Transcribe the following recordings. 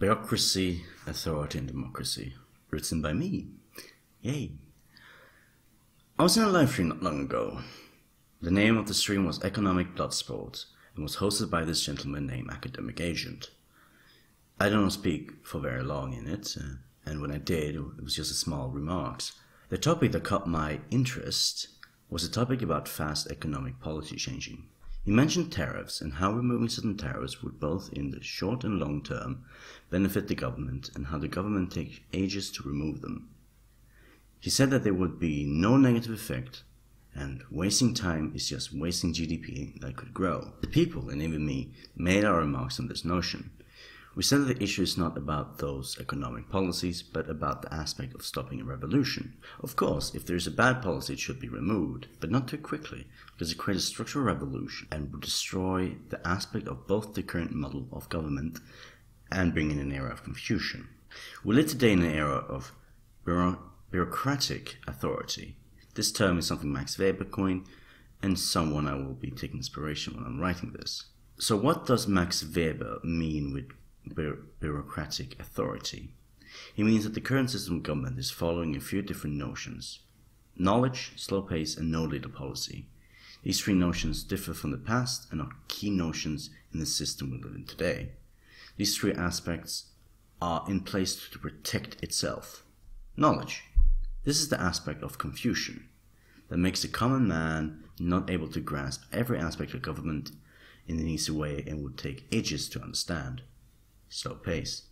Bureaucracy, Authority and Democracy, written by me. Yay. I was in a live stream not long ago. The name of the stream was Economic Bloodsport and was hosted by this gentleman named Academic Agent. I don't speak for very long in it, uh, and when I did, it was just a small remarks. The topic that caught my interest was a topic about fast economic policy changing. He mentioned tariffs and how removing certain tariffs would both in the short and long term benefit the government and how the government takes ages to remove them. He said that there would be no negative effect and wasting time is just wasting GDP that could grow. The people, and even me, made our remarks on this notion. We said that the issue is not about those economic policies, but about the aspect of stopping a revolution. Of course, if there is a bad policy, it should be removed, but not too quickly, because it creates a structural revolution and would destroy the aspect of both the current model of government and bring in an era of confusion. We live today in an era of bureaucratic authority. This term is something Max Weber coined, and someone I will be taking inspiration when I'm writing this. So, what does Max Weber mean with bureaucratic authority. He means that the current system of government is following a few different notions knowledge, slow pace, and no leader policy. These three notions differ from the past and are key notions in the system we live in today. These three aspects are in place to protect itself. Knowledge. This is the aspect of confusion that makes the common man not able to grasp every aspect of government in an easy way and would take ages to understand slow pace.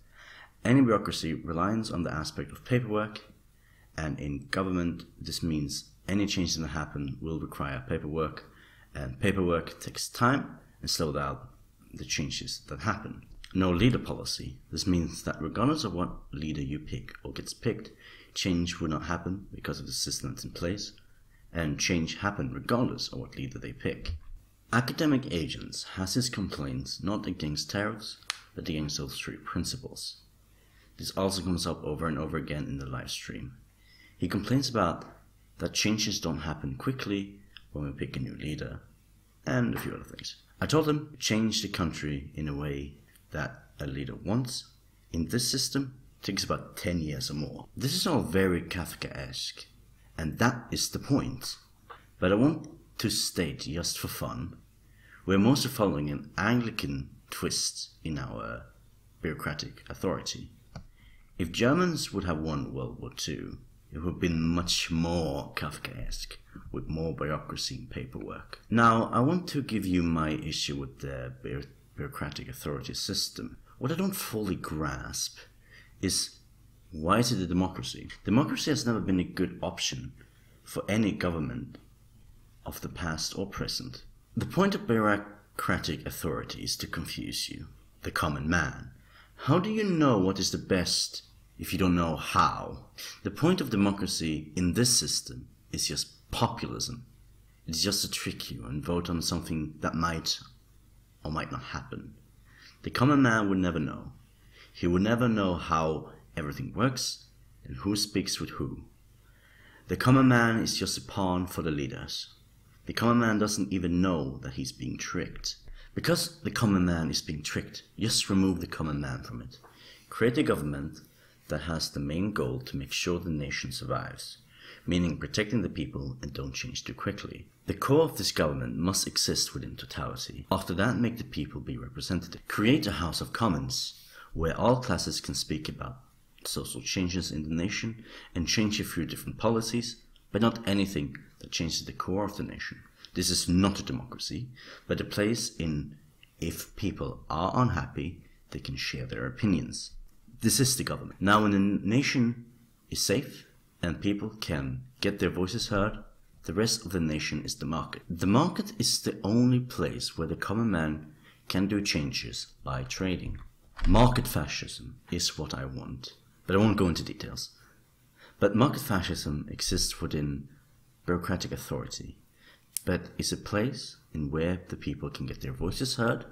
Any bureaucracy relies on the aspect of paperwork, and in government, this means any changes that happen will require paperwork, and paperwork takes time and slow down the changes that happen. No leader policy. This means that regardless of what leader you pick or gets picked, change will not happen because of the system that's in place, and change happen regardless of what leader they pick. Academic agents has his complaints not against tariffs, but against those three principles. This also comes up over and over again in the live stream. He complains about that changes don't happen quickly when we pick a new leader, and a few other things. I told him change the country in a way that a leader wants. In this system, takes about 10 years or more. This is all very Kafkaesque, and that is the point. But I want to state, just for fun, we're mostly following an Anglican twists in our bureaucratic authority. If Germans would have won World War II, it would have been much more Kafkaesque, with more bureaucracy and paperwork. Now, I want to give you my issue with the bureaucratic authority system. What I don't fully grasp is why is it a democracy? Democracy has never been a good option for any government of the past or present. The point of bureaucracy bureaucratic authorities to confuse you, the common man. How do you know what is the best if you don't know how? The point of democracy in this system is just populism. It's just to trick you and vote on something that might or might not happen. The common man would never know. He would never know how everything works and who speaks with who. The common man is just a pawn for the leaders. The common man doesn't even know that he's being tricked. Because the common man is being tricked, just remove the common man from it. Create a government that has the main goal to make sure the nation survives, meaning protecting the people and don't change too quickly. The core of this government must exist within totality. After that, make the people be represented. Create a House of Commons, where all classes can speak about social changes in the nation and change a few different policies, but not anything that changes the core of the nation. This is not a democracy, but a place in if people are unhappy, they can share their opinions. This is the government. Now, when the nation is safe and people can get their voices heard, the rest of the nation is the market. The market is the only place where the common man can do changes by trading. Market fascism is what I want, but I won't go into details. But market fascism exists within bureaucratic authority, but is a place in where the people can get their voices heard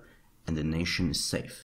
and the nation is safe.